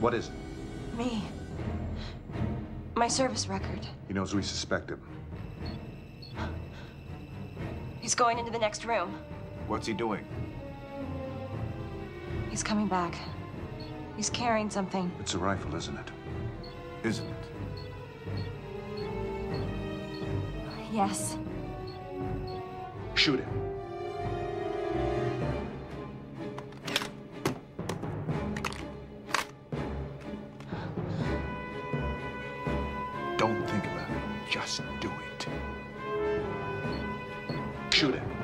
What is it? Me. My service record. He knows we suspect him. He's going into the next room. What's he doing? He's coming back. He's carrying something. It's a rifle, isn't it? Isn't it? Yes. Shoot him. Don't think about it. Just do it. Shoot him.